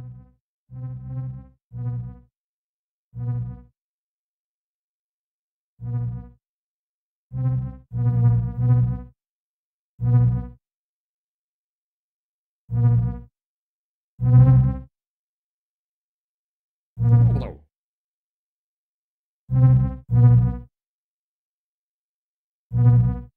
h e Thank you.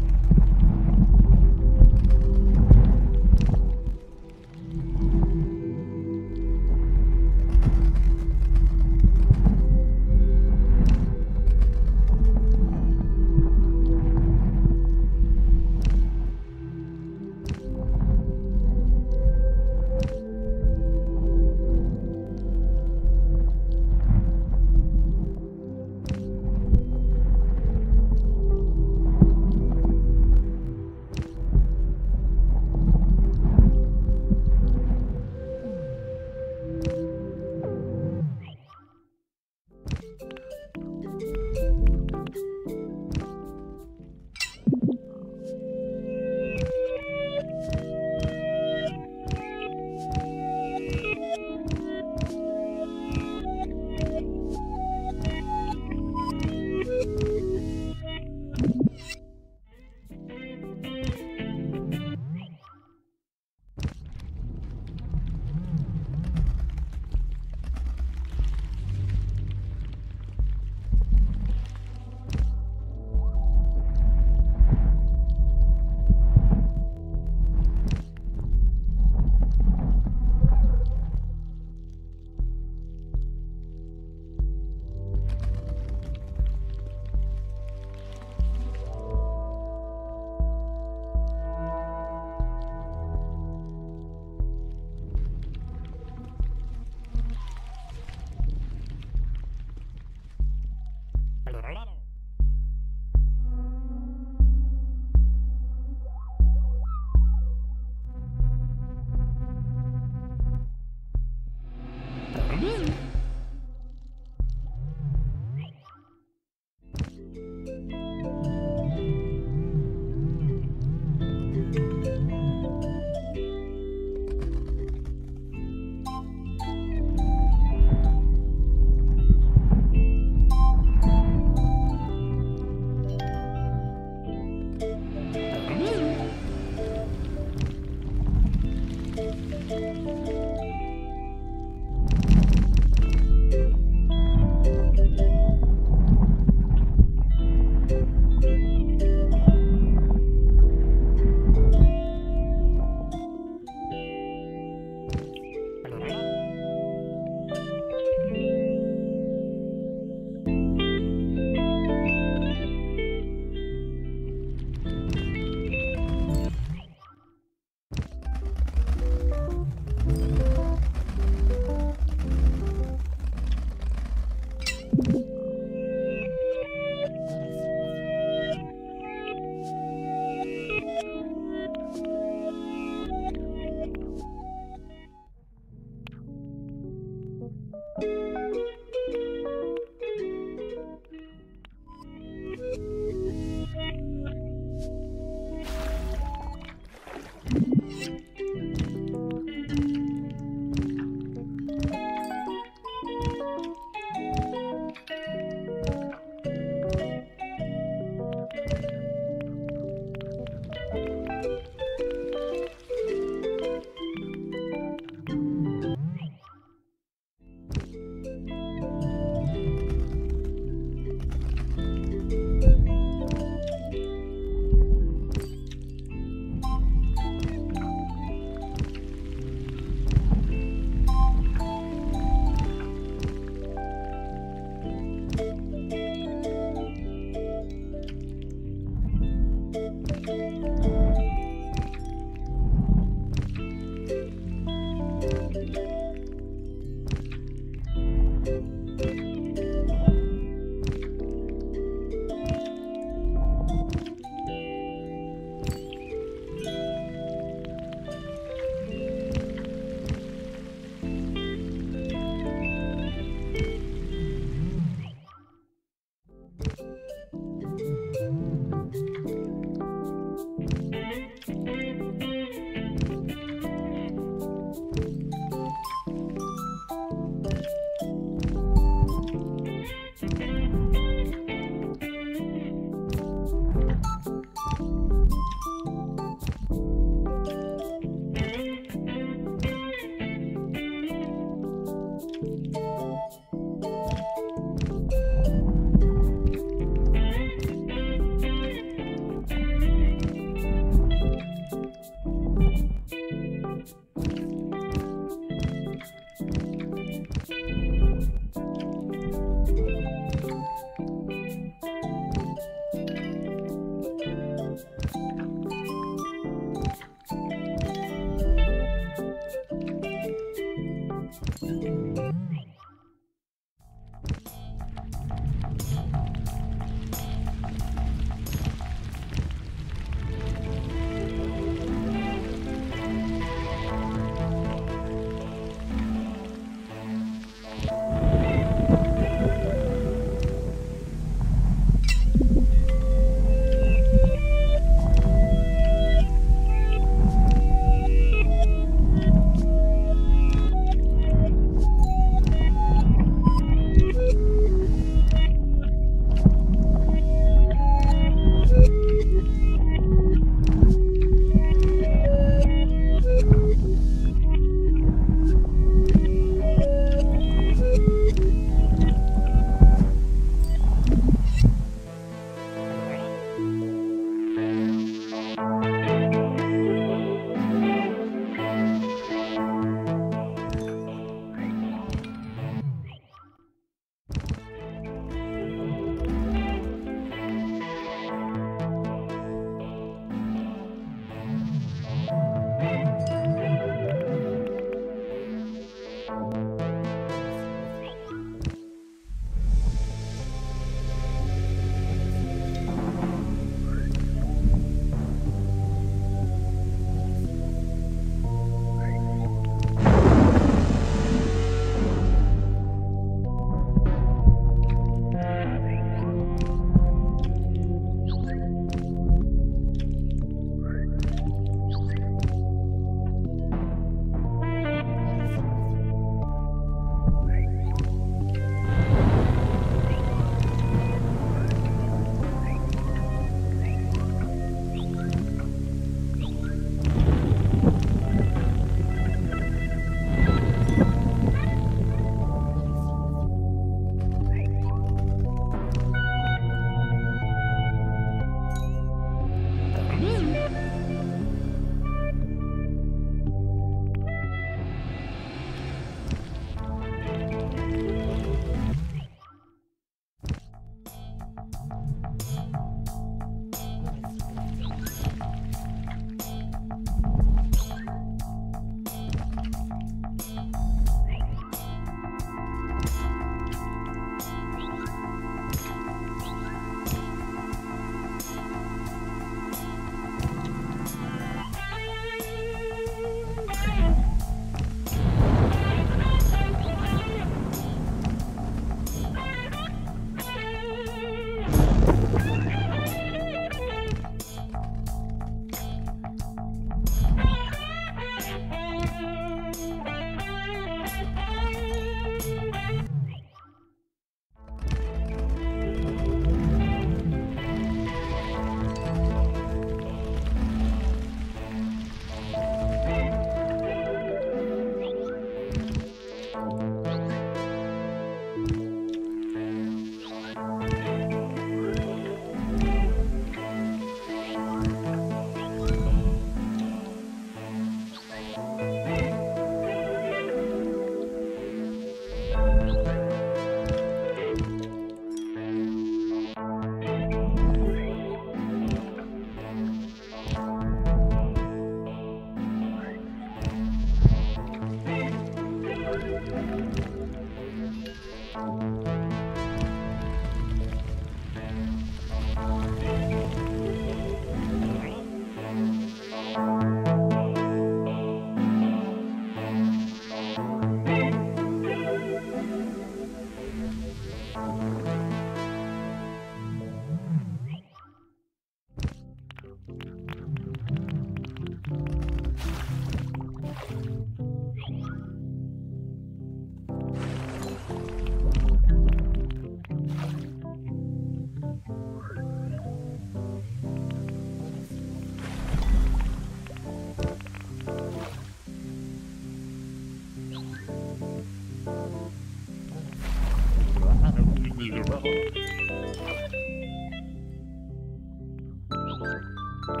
Thank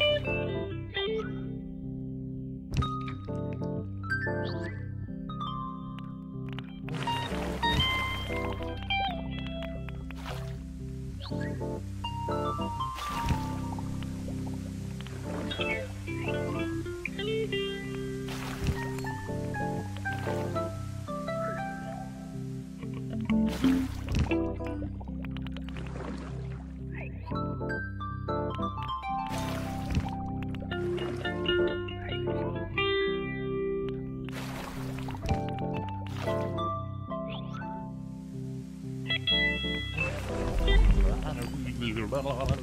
you. Well,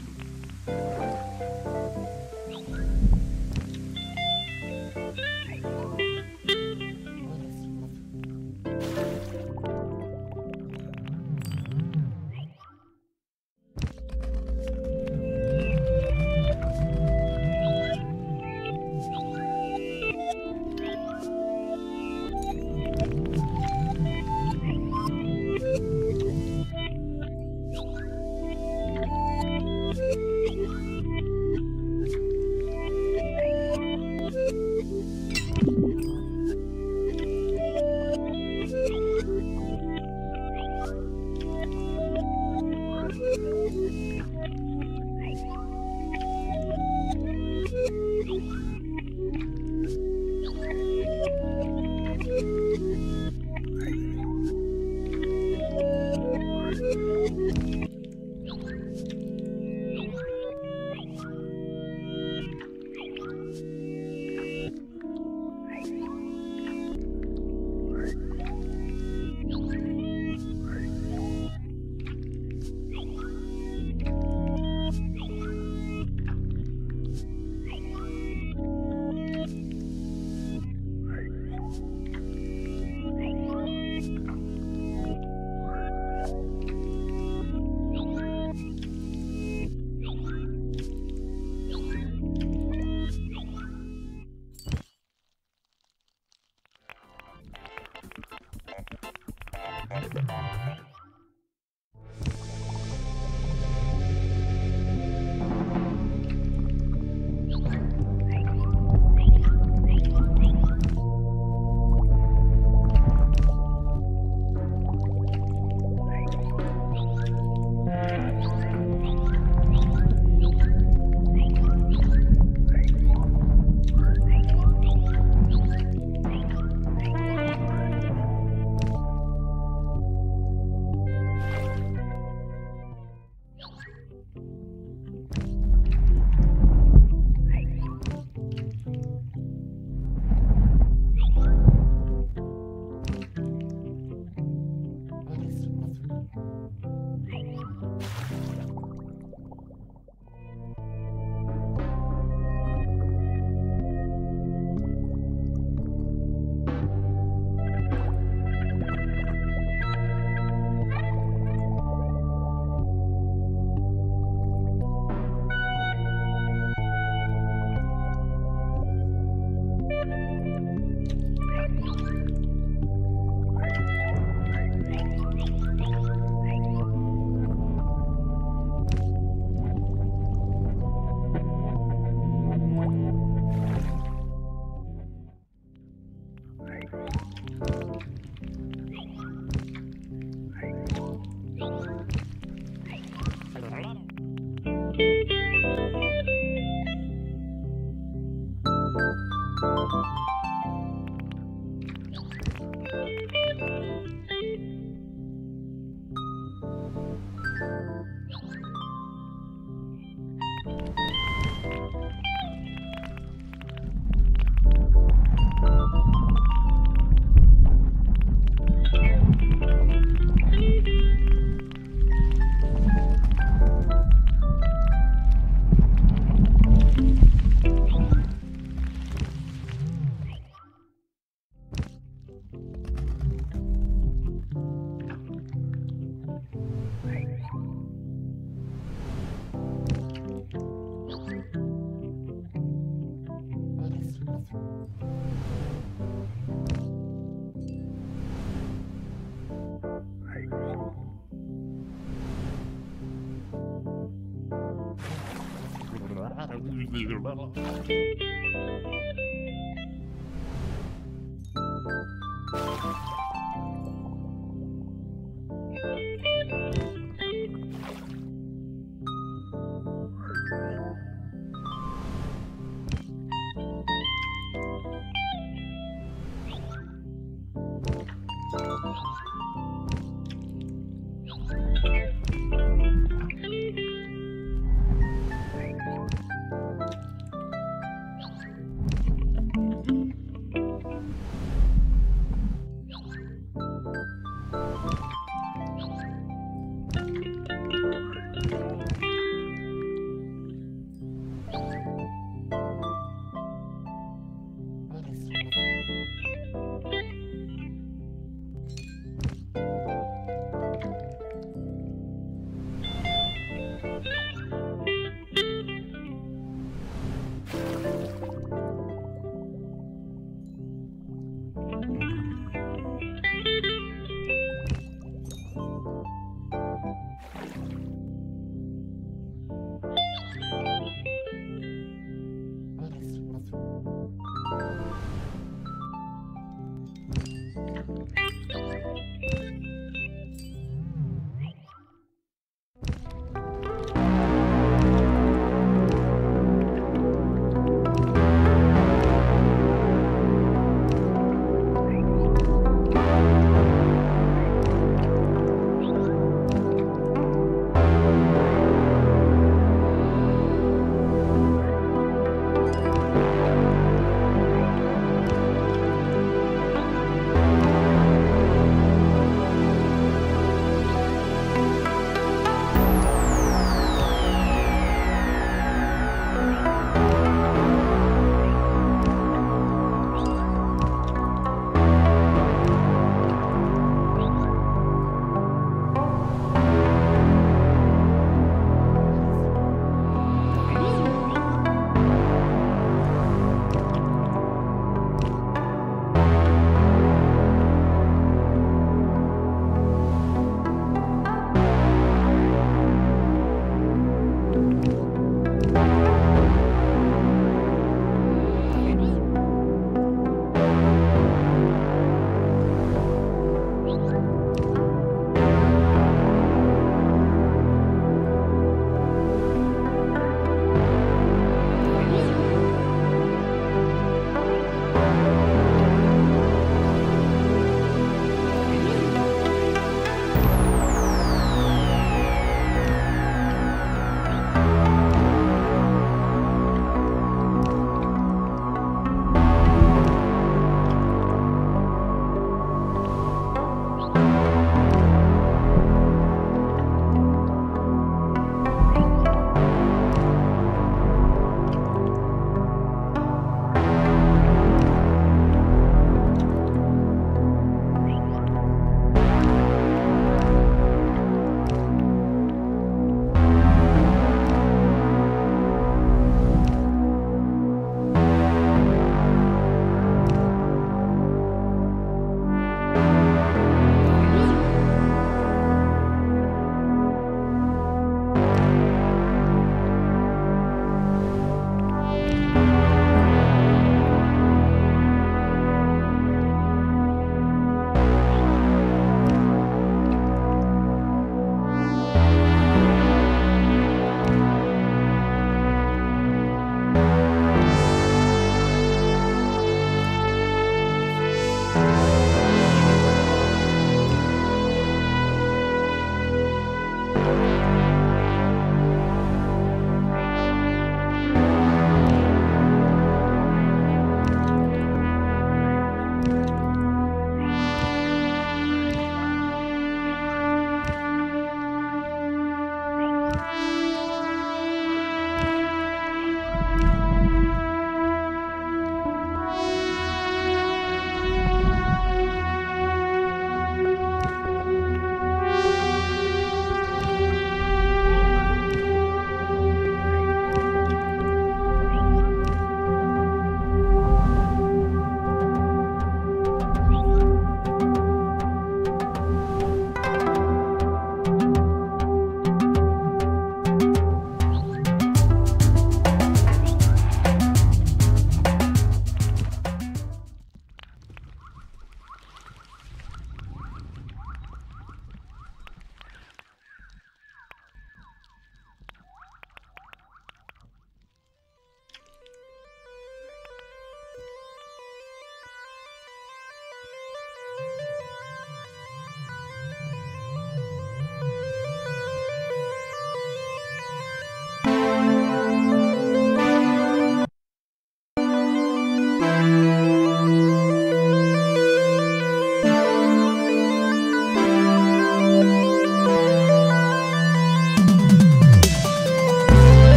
We're music.